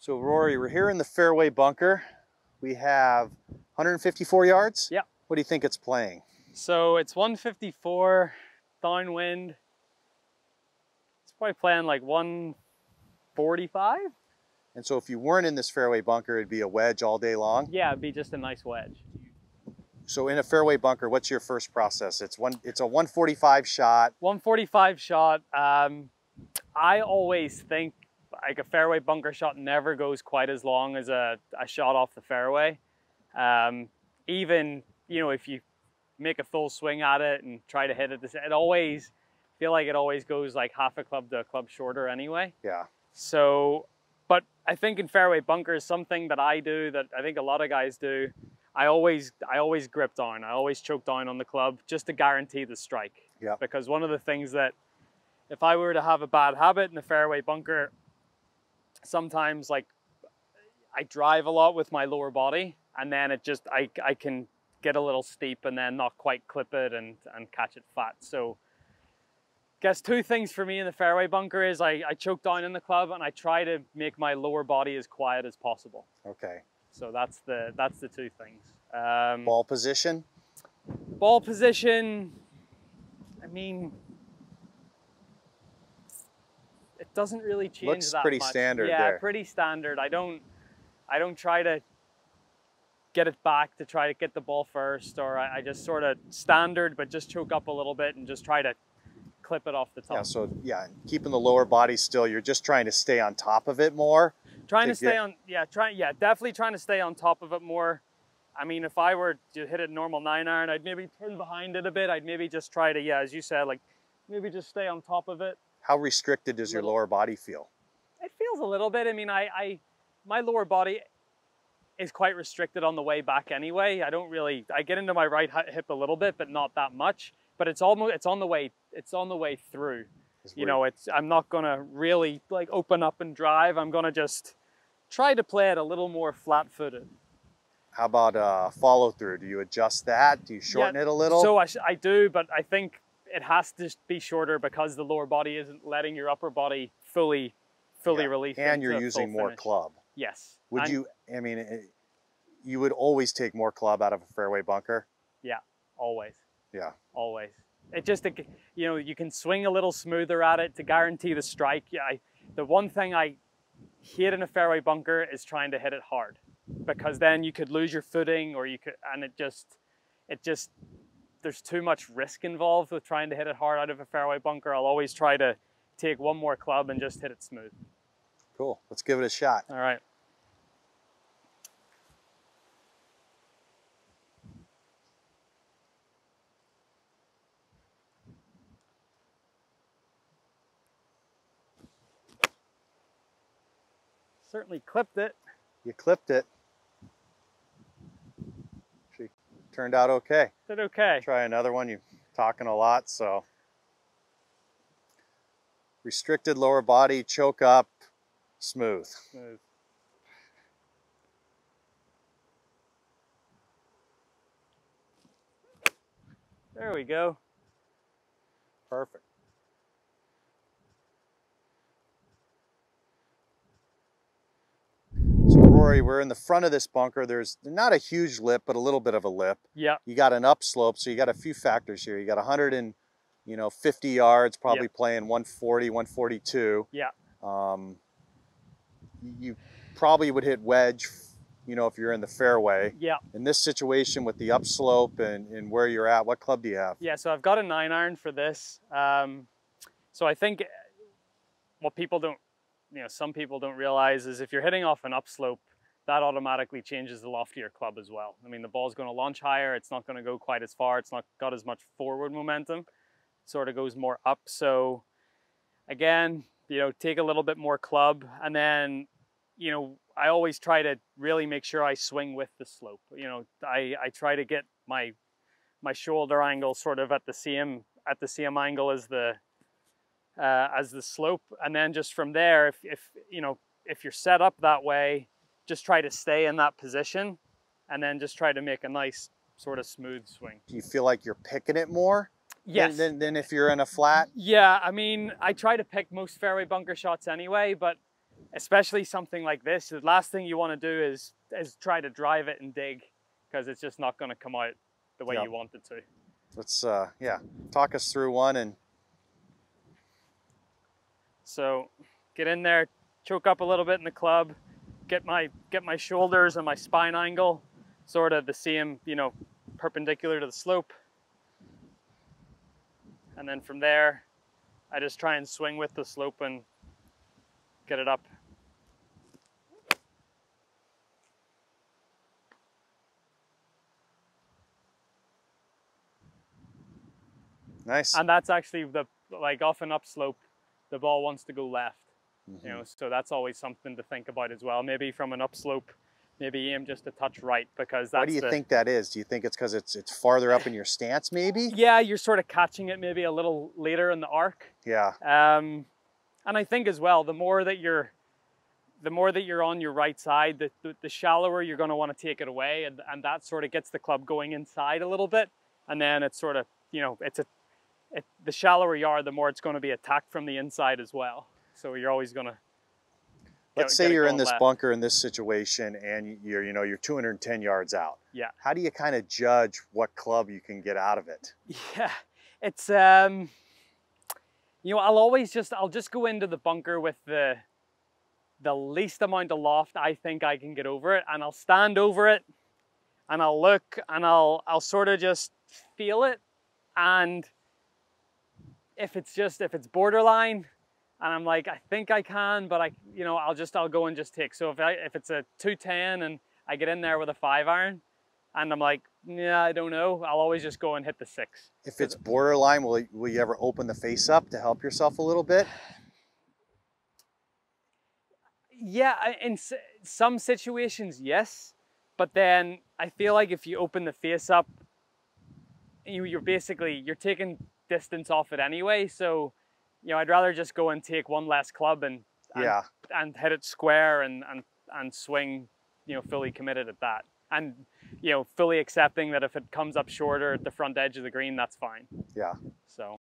So Rory, we're here in the fairway bunker. We have 154 yards. Yeah. What do you think it's playing? So it's 154 downwind. It's probably playing like 145. And so if you weren't in this fairway bunker, it'd be a wedge all day long. Yeah, it'd be just a nice wedge. So in a fairway bunker, what's your first process? It's one. It's a 145 shot. 145 shot. Um, I always think like a fairway bunker shot never goes quite as long as a, a shot off the fairway. Um, even you know if you make a full swing at it and try to hit it, it always feel like it always goes like half a club to a club shorter anyway. Yeah. So, but I think in fairway bunkers, something that I do that I think a lot of guys do, I always I always grip down. I always choke down on the club just to guarantee the strike. Yeah. Because one of the things that if I were to have a bad habit in the fairway bunker, sometimes like I drive a lot with my lower body and then it just I I can get a little steep and then not quite clip it and and catch it fat. So guess two things for me in the fairway bunker is I, I choke down in the club and I try to make my lower body as quiet as possible. Okay. So that's the that's the two things. Um, Ball position. ball position. I mean, it doesn't really change Looks that pretty much. standard Yeah, there. pretty standard. I don't I don't try to get it back to try to get the ball first, or I, I just sort of standard, but just choke up a little bit and just try to clip it off the top. Yeah. So yeah, keeping the lower body still. You're just trying to stay on top of it more. trying to to stay get- on yeah trying yeah definitely trying to stay on top of it more i mean if i were to hit a normal nine iron i'd maybe turn behind it a bit i'd maybe just try to yeah as you said like maybe just stay on top of it How restricted does your lower body feel? it feels a little bit i mean i i my lower body is quite restricted on the way back anyway i don't really i get into my right hip a little bit but not that much but it's almost it's on the way it's on the way through you know it's i'm not gonna really like open up and drive i'm gonna just try to play it a little more flat-footed How about uh, follow through? Do you adjust that? Do you shorten it a little? So I, sh- I do, but I think it has to be shorter because the lower body isn't letting your upper body fully, fully Yeah, release. and you're using more finish. club. Yes. Would And- you? I mean, it, you would always take more club out of a fairway bunker. Yeah, always, Yeah. always. It just, you know, you can swing a little smoother at it to guarantee the strike. Yeah. I, the one thing I hit in a fairway bunker is trying to hit it hard, because then you could lose your footing, or you could, and it just, it just, there's too much risk involved with trying to hit it hard out of a fairway bunker. I'll always try to take one more club and just hit it smooth. Cool. Let's give it a shot. All right. Certainly clipped it. You clipped it. Actually, turned out okay. Did okay. Try another one. You're talking a lot, so restricted lower body, choke up, smooth. Smooth. There we go. Perfect. So Rory, we're in the front of this bunker. There's not a huge lip, but a little bit of a lip. Yep. You got an upslope, so you got a few factors here. You got 100 and you know 50 yards, probably playing 140, 142. Yeah. Um, you probably would hit wedge, you know, if you're in the fairway. Yeah. In this situation with the upslope and, and where you're at, what club do you have? Yeah, so I've got a nine iron for this. Um, so I think what people don't, you know, some people don't realize is if you're hitting off an upslope, that automatically changes the loft of your club as well. I mean, the ball's going to launch higher. It's not going to go quite as far. It's not got as much forward momentum. It Sort of goes more up. So again, you know, take a little bit more club, and then, you know, I always try to really make sure I swing with the slope. You know, I I try to get my my shoulder angle sort of at the same at the same angle as the uh, as the slope, and then just from there, if if you know if you're set up that way, just try to stay in that position, and then just try to make a nice sort of smooth swing. Do you feel like you're picking it more Yes. than, than, than if you're in a flat? Yeah, I mean, I try to pick most fairway bunker shots anyway, but especially something like this, the last thing you want to do is is try to drive it and dig because it's just not going to come out the way you want it to. Let's uh, yeah, talk us through one and So get in there, choke up a little bit in the club, get my get my shoulders and my spine angle sort of the same, you know, perpendicular to the slope. And then from there, I just try and swing with the slope and get it up. nice. And that's actually the like off an upslope, the ball wants to go left. You know so that's always something to think about as well maybe from an upslope maybe aim just a touch right because that's Why do you the, think that is? Do you think it's because it's it's farther up in your stance, maybe? yeah you're sort of catching it maybe a little later in the arc Yeah. um, and i think as well the more that you're the more that you're on your right side the, the, the shallower you're going to want to take it away and, and that sort of gets the club going inside a little bit and then it's sort of you know it's a it, the shallower you are the more it's going to be attacked from the inside as well so you're always going to Let's say you're in this bunker in this situation and you're you know you're 210 yards out. Yeah. How do you kind of judge what club you can get out of it? Yeah, it's um, you know, I'll always just I'll just go into the bunker with the the least amount of loft I think I can get over it, and I'll stand over it, and I'll look, and I'll I'll sort of just feel it, and if it's just if it's borderline, and I'm like I think I can, but I you know I'll just I'll go and just take. So if I if it's a two ten and I get in there with a five iron, and I'm like yeah I don't know, I'll always just go and hit the six. If it's borderline, will you, will you ever open the face up to help yourself a little bit? Yeah, in some situations, yes. But then I feel like if you open the face up, you, you're basically you're taking distance off it anyway. So, you know, I'd rather just go and take one less club and and, Yeah. and hit it square and, and and swing, you know, fully committed at that. And you know, fully accepting that if it comes up shorter at the front edge of the green, that's fine. Yeah. So